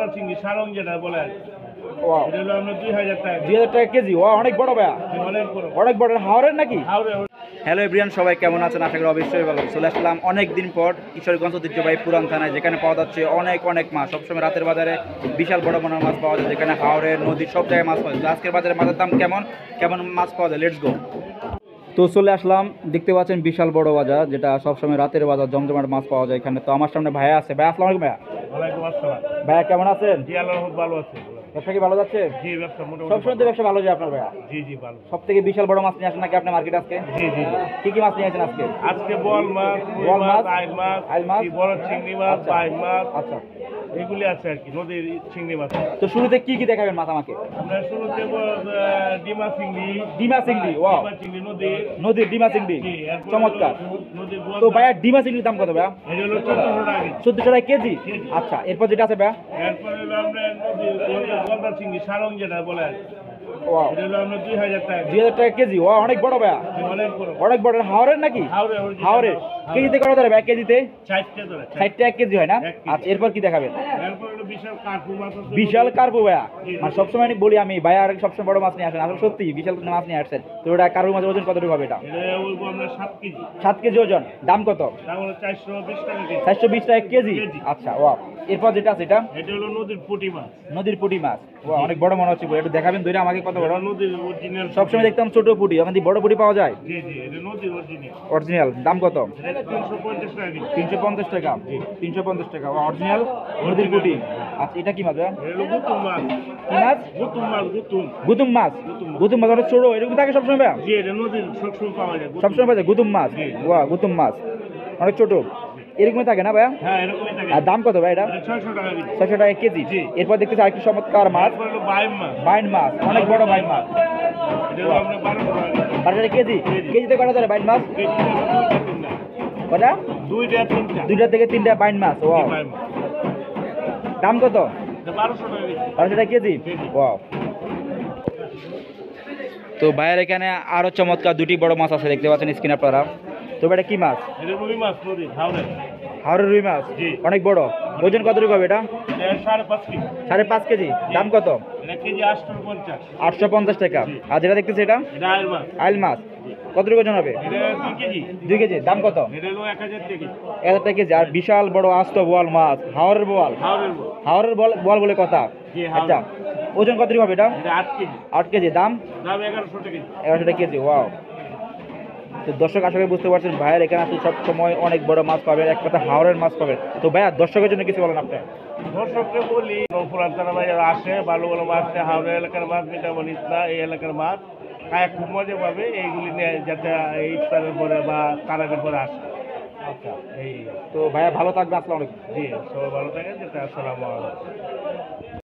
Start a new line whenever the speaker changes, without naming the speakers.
গলদা চিংড়ি সারং যেটা বলে আর কি।
ওয়াও
এটা হলো আমরা দুই হাজার টাকা
দুই হাজার টাকা কেজি? ও অনেক বড় ভাইয়া।
অনেক বড়।
অনেক বড়। হাওড়ের নাকি?
হাওড়ে
হ্যালো এভরিয়ান সবাই কেমন আছেন? আশা করি অবশ্যই ভালো চলে আসলাম অনেক দিন পর কিশোরগঞ্জ ঐতিহ্যবাহী পুরান থানায় যেখানে পাওয়া যাচ্ছে অনেক অনেক মাছ। সবসময় রাতের বাজারে বিশাল বড় বড় মাছ পাওয়া যায় যেখানে হাওড়ের নদীর সব জায়গায় মাছ পাওয়া যায়। আজকের বাজারে মাছের দাম কেমন? কেমন মাছ পাওয়া যায়? লেটস গো তো চলে আসলাম দেখতে পাচ্ছেন বিশাল বড় বাজার যেটা সবসময় রাতের বাজার জমজমাট মাছ পাওয়া যায় এখানে। তো আমার সামনে ভাইয়া আছে। ভাই আসসালাম আলাইকুম ভাইয়া।
ওয়ালাইকুম আসসালাম।
ভাইয়া কেমন আছেন?
জি আল্লাহ ভালো আছে।
ব্যবসা কি ভালো যাচ্ছে?
জি ব্যবসা মোটামুটি
সবসময় তো ব্যবসা ভালো যায় আপনার ভাইয়া।
জি জি ভালো।
সব থেকে বিশাল বড় মাছ নিয়ে আসেন নাকি আপনি মার্কেট আজকে?
জি জি
কি কি মাছ নিয়ে আসেন আজকে?
আজকে বল মাছ
বল মাছ,
আইল মাছ
আইল মাছ,
বড় চিংড়ি মাছ
আচ্ছা।
বাইল মাছ।
আচ্ছা।
এগুলি আছে আর কি নদীর চিংড়ি মাছ।
তো শুরুতে কি কি দেখাবেন মাছ আমাকে?
আমরা শুরু দেবো ডিমা চিংড়ি।
ডিমা চিংড়ি ওয়াও
চিংড়ি নদী।
নদীর ডিমা চিংড়ি চমৎকার। তো ভাইয়া ডিমা চিংড়ির দাম কত ভাইয়া?
চোদ্দশো টাকা কেজি।
আচ্ছা এরপর যেটা আছে ভাইয়া?
চিংড়ি সারং যেটা বলে দুই হাজার টাকা
কেজি। ও অনেক বড় ভাইয়া।
অনেক বড়।
হাওড়ের নাকি? হাওড়ের কেজিতে কত ধরে ভাইয়া কেজিতে? ষাট টাকা কেজি হয় না? আচ্ছা এরপর কি দেখাবেন?
বিশাল কার্পু।
ভাইয়া।
জি।
মানে সবসময় আমি বলি আমি ভাইয়া আর সবসময় বড় মাছ নিয়ে আসেন। আসলে সত্যি বিশাল মাছ নিয়ে আসছেন। তো ওটা কার্পু মাছের ওজন কতটুকু হবে এটা?
সাত কেজি।
ওজন। দাম কত?
চারশো বিশ টাকা কেজি।
আচ্ছা ওয়া এরপর যেটা আছে এটা?
এটা হলো নদীর পুঁটি মাছ।
নদীর পুঁটি মাছ। ও অনেক বড় মনে হচ্ছে একটু দেখাবেন ধরে আমাকে কত বড়?
নদীর অরিজিনাল
সবসময় দেখতাম ছোট পুঁটি। এখন বড় পুঁটি পাওয়া যায়?
জি জি এটা নদীর অরিজিনাল
অরিজিনাল দাম কত?
এটা তিনশো পঞ্চাশ টাকা কেজি।
তিনশো পঞ্চাশ টাকা। তিনশো পঞ্চাশ টাকা। অরিজিনাল নদীর পুঁটি। আচ্ছা এটা কি মাছ?
গুতুম মাছ। গুতুম মাছ গুতুম।
অনেক ছোট এরকম থাকে সবসময় ভাইয়া?
সবসময় পাওয়া যায় গুতুম।
মাছ। ওয়া গুতুম মাছ। অনেক ছোট। এরকমই থাকে না ভাইয়া?
হ্যাঁ
আর দাম কত ভাই এটা?
ছয়শো টাকা কেজি।
এরপর দেখতেছি আরেকটি চমৎকার মাছ। বাইন মাছ। অনেক বড় বাইন মাছ। বারো টাকা কেজি।
কেজি।
কেজিতে কটা ধরে বাইন মাছ? কটা?
দুইটা
থেকে তিনটা বাইন মাছ ও দাম কত?
বারোশো টাকা কেজি।
ওয়াও তো ভাইয়ের এখানে আরও চমৎকার দুটি বড় মাছ আছে দেখতে পাচ্ছেন স্ক্রিন আপনারা। তো এটা কি মাছ?
রুই মাছ
হাওড়ের। রুই মাছ? অনেক বড়? ওজন কতটুকু হবে এটা?
সাড়ে পাঁচ কেজি।
দাম কত?
আটশো পঞ্চাশ।
টাকা। আর যেটা দেখতেছি এটা? আইল মাছ। কতটুকু ওজন হবে?
দুই কেজি।
দাম কত?
এক হাজার কেজি
টাকা কেজি। আর বিশাল বড় আস্ত বোয়াল মাছ। হাওড়ের বোয়াল।
হাওড়ের
বল বল বলে কথা। আচ্ছা। ওজন কতটুকু হবে এটা?
আট কেজি।
আট কেজি। দাম?
এগারোশো টাকা কেজি।
ওয়াও। তো দর্শক আশা করি বুঝতে পারছেন ভাইয়ের এখানে আসলে সব সময় অনেক বড় মাছ পাবেন এক কথা হাওড়ের মাছ পাবেন। তো ভাইয়া দর্শকের জন্য কিছু বলেন আপনি।
দর্শককে বলি ভাই আসে ভালো ভালো মাছ নেয়, হাওড়া এলাকার মাছ মিঠামন ইসলা এই এলাকার মাছ। খায় খুব মজা পাবে এইগুলি নিয়ে যাতে এই ইফতারের পরে বা তারাবের পরে আসে।
আচ্ছা।
এই।
তো ভাইয়া ভালো থাকবে আসসালামু
জি সবাই ভালো থাকেন যেটা আসসালামু আলাইকুম।